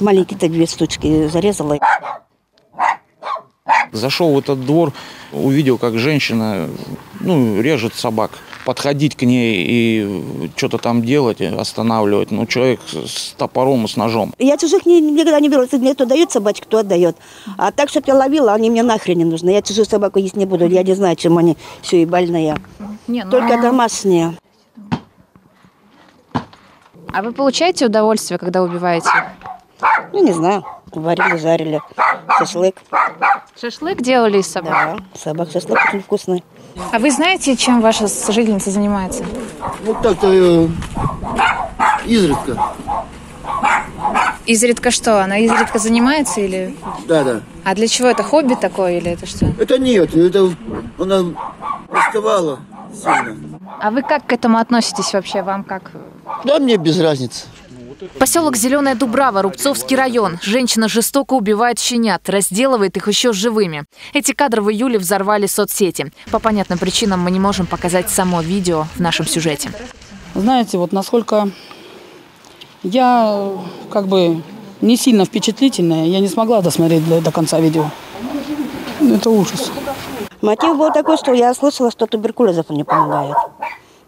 Маленькие-то две штучки зарезала. Зашел в этот двор, увидел, как женщина ну, режет собак. Подходить к ней и что-то там делать, останавливать. Ну, человек с топором и с ножом. Я чужих ни- никогда не беру. Если мне кто дает собачку, кто отдает. А так, чтобы я ловила, они мне нахрен не нужны. Я чужую собаку есть не буду. Я не знаю, чем они все и больные. Не, ну, Только домашние. А вы получаете удовольствие, когда убиваете? Ну, не знаю. Варили, жарили. Шашлык. Шашлык делали из собак? Да, собак шашлык очень вкусный. А вы знаете, чем ваша сожительница занимается? Вот так-то э, изредка. Изредка что? Она изредка занимается или... Да, да. А для чего это хобби такое или это что? Это нет, это она рисковала сильно. А вы как к этому относитесь вообще? Вам как? Да, мне без разницы. Поселок Зеленая Дубрава, Рубцовский район. Женщина жестоко убивает щенят, разделывает их еще живыми. Эти кадры в июле взорвали соцсети. По понятным причинам мы не можем показать само видео в нашем сюжете. Знаете, вот насколько я как бы не сильно впечатлительная, я не смогла досмотреть до, до конца видео. Это ужас. Мотив был такой, что я слышала, что туберкулезов не помогает.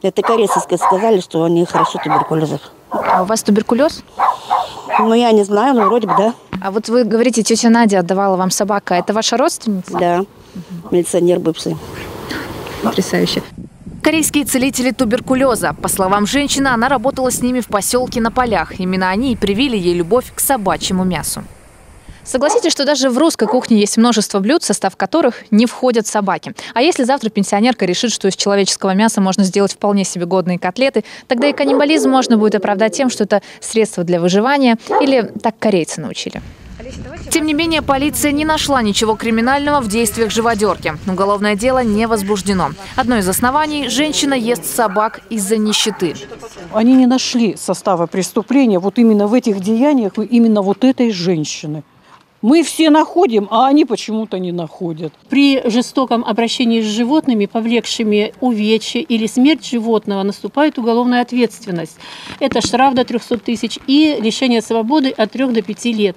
Это корейцы ска- сказали, что они хорошо туберкулезов. А у вас туберкулез? Ну, я не знаю, но вроде бы да. А вот вы говорите, тетя Надя отдавала вам собака. Это ваша родственница? Да. Милиционер бывший. Потрясающе. Корейские целители туберкулеза. По словам женщины, она работала с ними в поселке на полях. Именно они и привили ей любовь к собачьему мясу. Согласитесь, что даже в русской кухне есть множество блюд, в состав которых не входят собаки. А если завтра пенсионерка решит, что из человеческого мяса можно сделать вполне себе годные котлеты, тогда и каннибализм можно будет оправдать тем, что это средство для выживания, или так корейцы научили. Тем не менее, полиция не нашла ничего криминального в действиях живодерки. Уголовное дело не возбуждено. Одно из оснований – женщина ест собак из-за нищеты. Они не нашли состава преступления вот именно в этих деяниях, именно вот этой женщины. Мы все находим, а они почему-то не находят. При жестоком обращении с животными, повлекшими увечья или смерть животного, наступает уголовная ответственность. Это штраф до 300 тысяч и лишение свободы от 3 до 5 лет.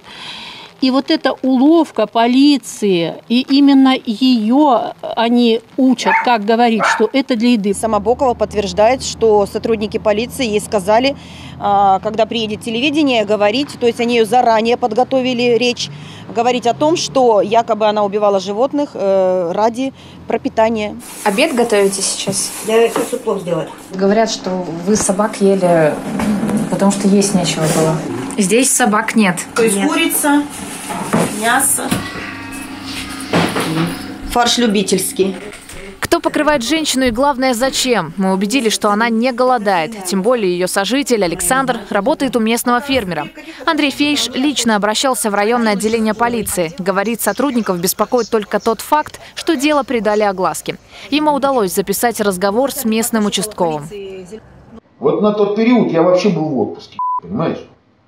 И вот эта уловка полиции, и именно ее они учат, как говорить, что это для еды. Сама Бокова подтверждает, что сотрудники полиции ей сказали, а, когда приедет телевидение, говорить, то есть они ее заранее подготовили речь, говорить о том, что якобы она убивала животных э, ради пропитания. Обед готовите сейчас? Я хочу плов сделать. Говорят, что вы собак ели, потому что есть нечего было. Здесь собак нет. То есть курица, мясо, фарш любительский. Кто покрывает женщину и, главное, зачем? Мы убедились, что она не голодает. Тем более ее сожитель Александр работает у местного фермера. Андрей Фейш лично обращался в районное отделение полиции. Говорит, сотрудников беспокоит только тот факт, что дело придали огласке. Ему удалось записать разговор с местным участковым. Вот на тот период я вообще был в отпуске, понимаешь?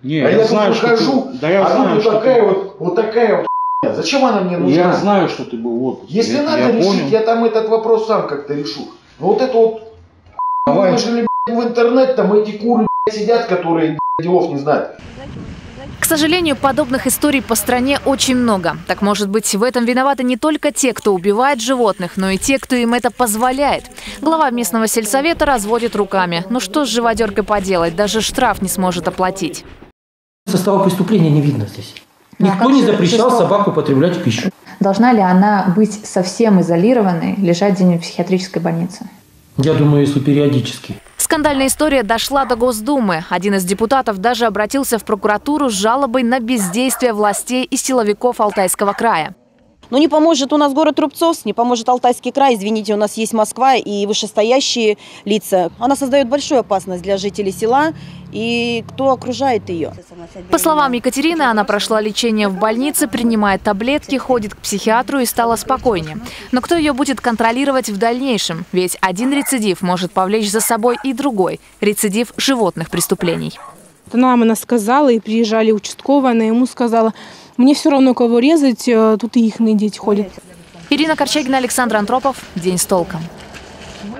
Не, а я, я, знаю, тут что выхожу, ты... Да я а знаю, тут что такая ты... вот, вот такая вот хуйня. Зачем она мне нужна? Я знаю, что ты был в отпуске. Если я, надо я решить, понял. я там этот вопрос сам как-то решу. Но вот это вот Давай. блядь, в интернет, там эти куры блядь, сидят, которые блядь, делов не знают. К сожалению, подобных историй по стране очень много. Так может быть, в этом виноваты не только те, кто убивает животных, но и те, кто им это позволяет. Глава местного сельсовета разводит руками. Ну что с живодеркой поделать, даже штраф не сможет оплатить. Состава преступления не видно здесь. Ну, а Никто как не запрещал собаку употреблять в пищу. Должна ли она быть совсем изолированной, лежать где-нибудь в психиатрической больнице? Я думаю, если периодически. Скандальная история дошла до Госдумы. Один из депутатов даже обратился в прокуратуру с жалобой на бездействие властей и силовиков Алтайского края. Но не поможет у нас город Рубцовск, не поможет Алтайский край. Извините, у нас есть Москва и вышестоящие лица. Она создает большую опасность для жителей села и кто окружает ее. По словам Екатерины, она прошла лечение в больнице, принимает таблетки, ходит к психиатру и стала спокойнее. Но кто ее будет контролировать в дальнейшем? Ведь один рецидив может повлечь за собой и другой – рецидив животных преступлений. Нам она сказала, и приезжали участковая, она ему сказала, мне все равно кого резать, э, тут и их дети ходят. Ирина Корчагина, Александр Антропов. День с толком.